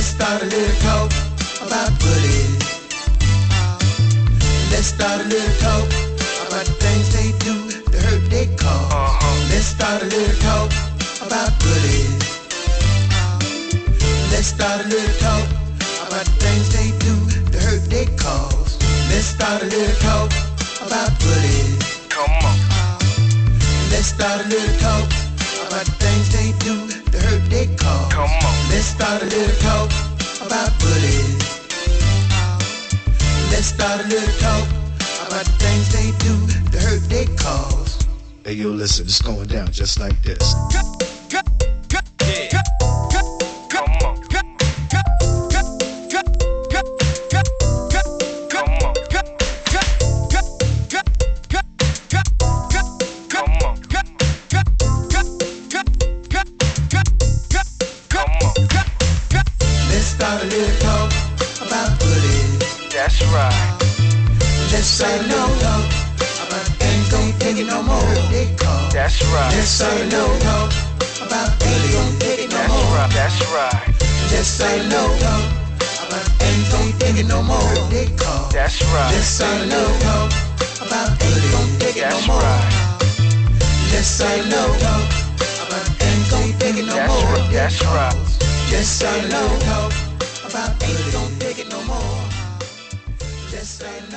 Let's start a little talk about bullies. Uh-huh. Let's start a little talk about the things they do to hurt their cause. Uh-huh. Let's start a little talk about bullies. Uh-huh. Let's start a little talk about the things they do to hurt their cause. Let's start a little talk about bullies. Come on. Let's start a little talk about the things they do to hurt their cause. Come on. Let's start a little talk bullies. Let's start a little talk about the things they do to hurt their cause. Hey, yo, listen, it's going down just like this. Let's start a little talk about bullies. That's right. Let's say no talk about things don't take it no more. They cause. That's Let's right. say no talk about things don't take it no That's more. right. That's right. Let's say no talk about things don't take it no more. They cause. That's Let's right. say no talk about things don't take it no That's more. right. Let's say no talk about things don't take it no That's more. right. That's right. Let's no my baby don't pick it no more. Just right